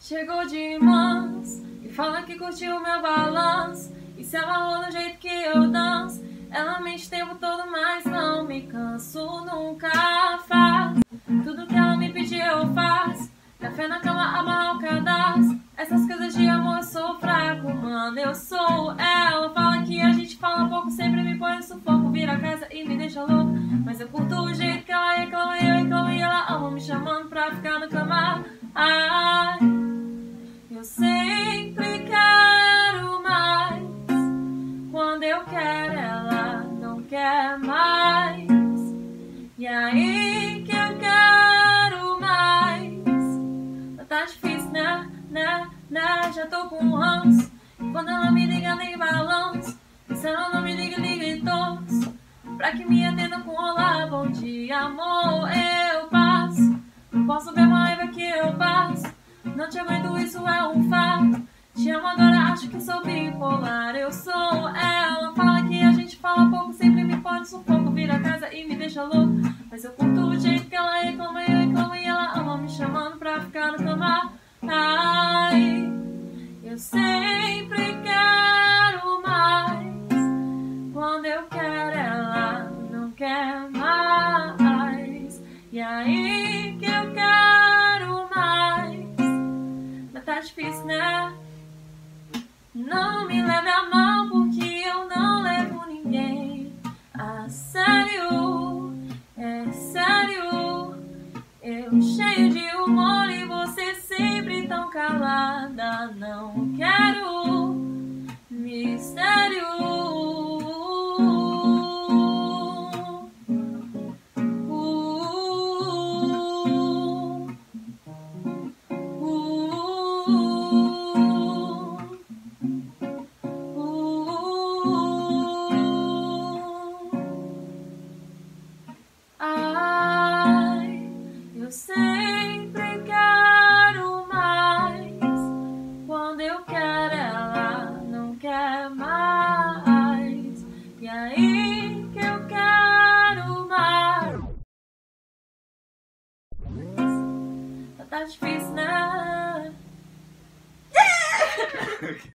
Chegou de mãos e fala que curtiu meu balanço. E se amarrou do jeito que eu danço. Ela mente o tempo todo, mas não me canso, nunca faço. Tudo que ela me pedir eu faço. Café na cama, amarrar o cadastro. Essas coisas de amor eu sou fraco, mano. Eu sou ela. Fala que a gente fala pouco, sempre me põe no sufoco. Vira a casa e me deixa louco. Mas eu curto o jeito que ela reclama, eu reclamo e ela ama me chamando pra ficar na cama. Ai, Tô com ranço. Quando ela me liga, nem. E se ela não me liga, liga e torço. Pra que me atenda com olá, bom dia, amor. Eu passo. Não posso ver uma raiva que eu passo. Não te aguento, isso é um fato. Te amo agora, acho que sou bipolar. Eu sou ela. Fala que a gente fala pouco, sempre me pode sufoco. Vira a casa e me deixa louco. Mas eu curto o jeito que ela reclama, Quando eu quero, ela não quer mais. E aí que eu quero mais. Mas tá difícil, né? Não me leve a mal, porque eu não levo ninguém a sério. É sério. Eu cheio de humor e você sempre tão calada. Não quero Ai, eu sempre quero mais. Quando eu quero, ela não quer mais. E aí que eu quero mais. Tá difícil, né?